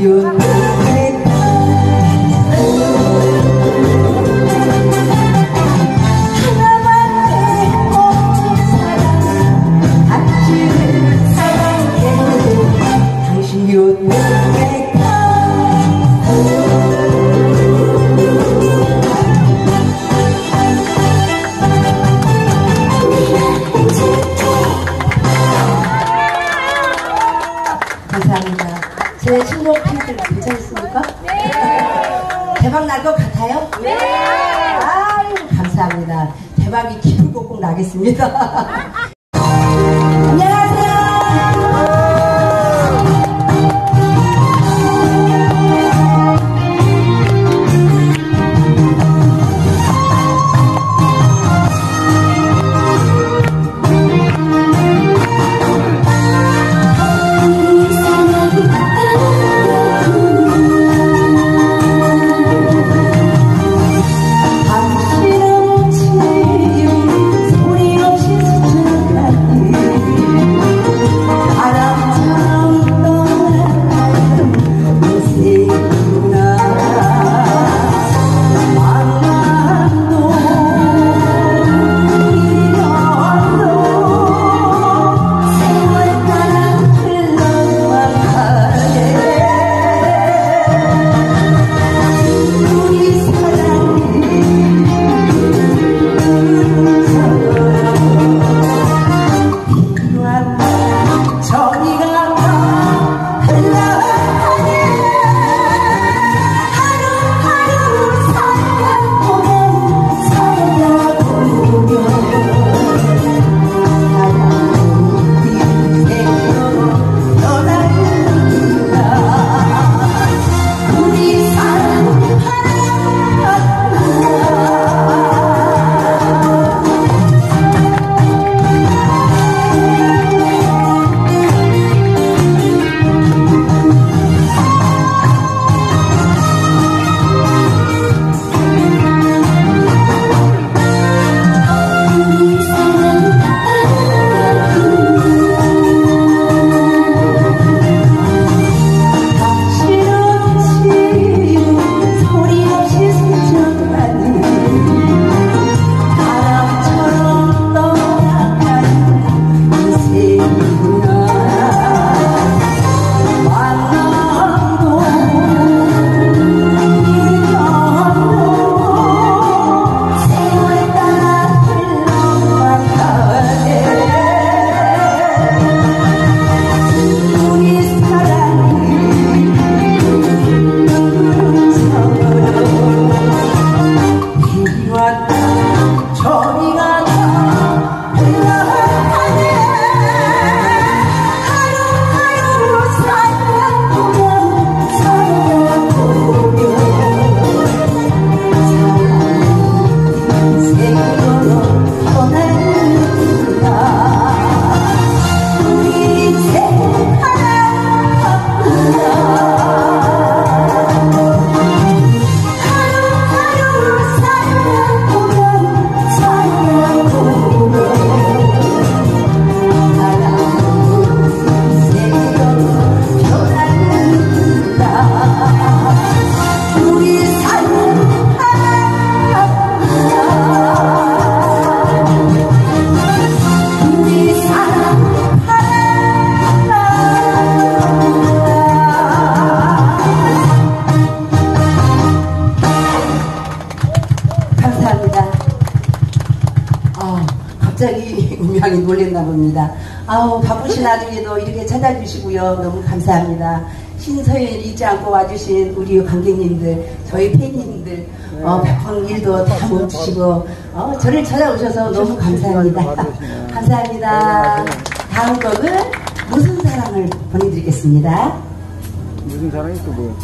대 대박이 꼭꼭 나겠습니다. 놀랬나 봅니다. 아우 바쁘신 와중에도 이렇게 찾아주시고요. 너무 감사합니다. 신서일 잊지 않고 와주신 우리 관객님들, 저희 팬님들, 어, 백방 일도 다 멈추시고 어, 저를 찾아오셔서 너무 감사합니다. 감사합니다. 다음 곡은 무슨 사랑을 보내드리겠습니다. 무슨 사랑이 또 뭐?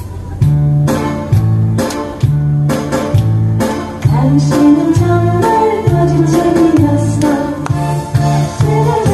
당신은 정말 거짓말이었어 거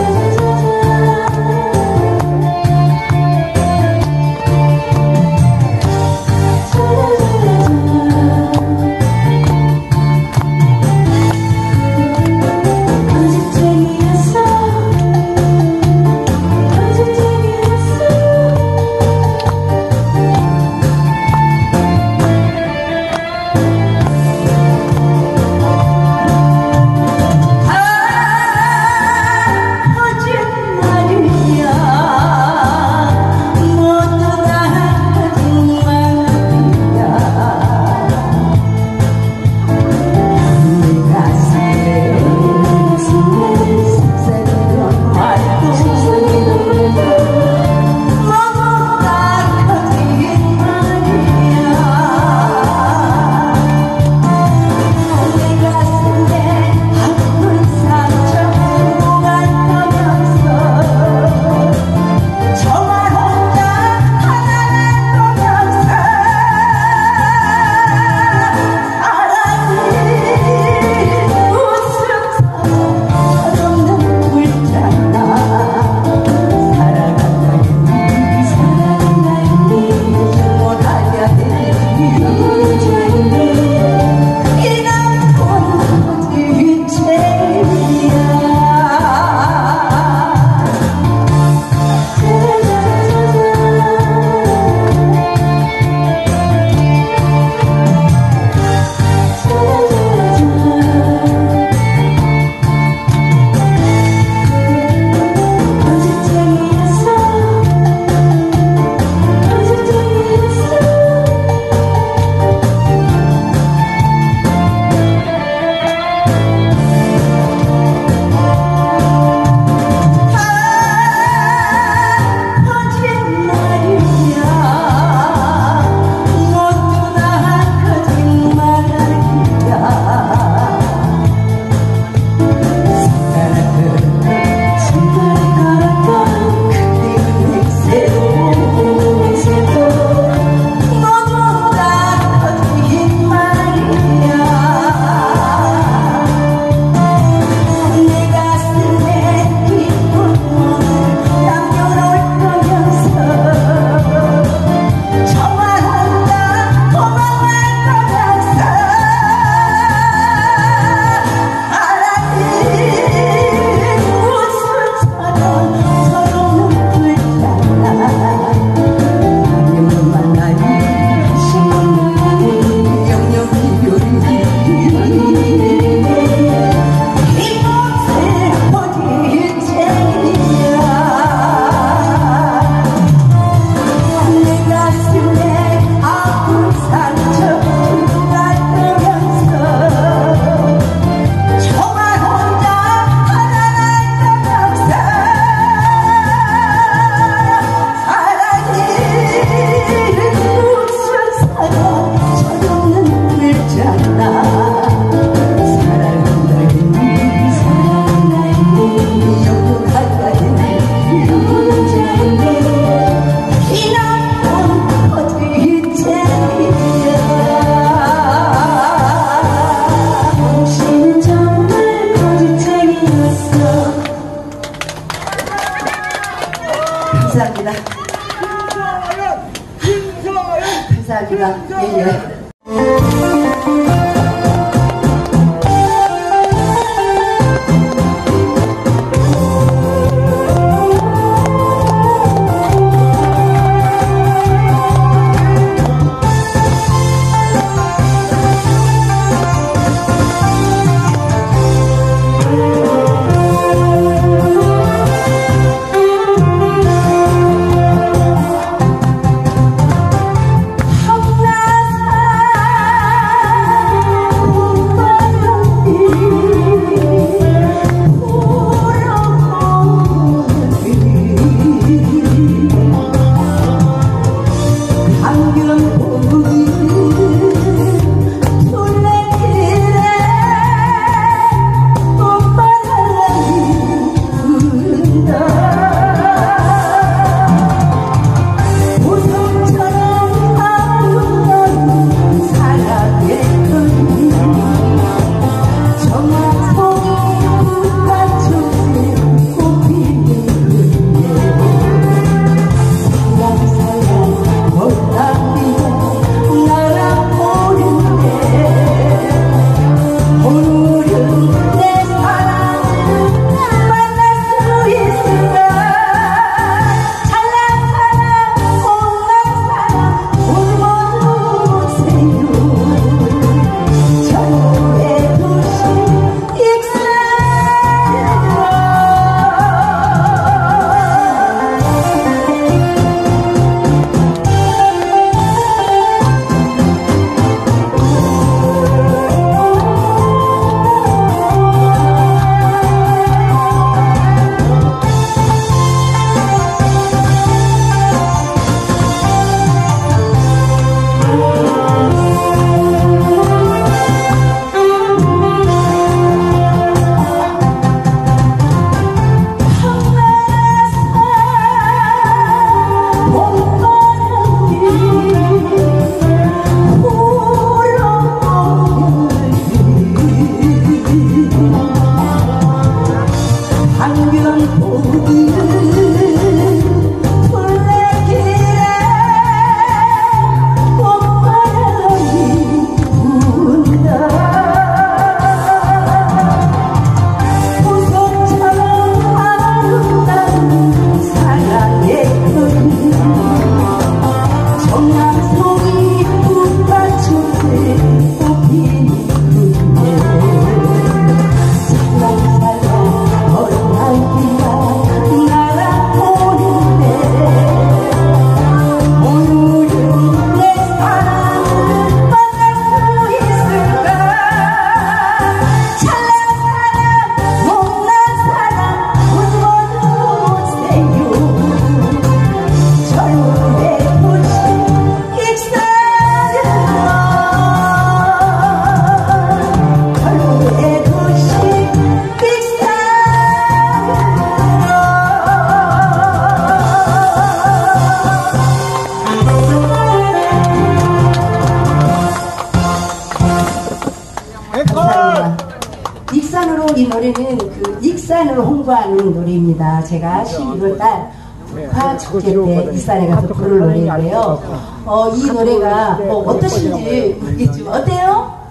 홍보하는 노래입니다. 제가 12월 달 국화 축제 때 익산에 가서 부를 노래인데요. 어, 이 노래가 뭐 어떠신지 모르겠지만 어때요?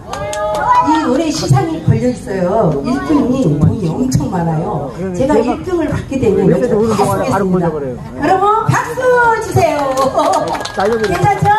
이 노래 시상이 걸려 있어요. 1등이 돈이 엄청 많아요. 제가 1등을 받게 되면 몇 여기서 다. 꽂아버려요. 여러분 박수 주세요. 괜찮죠?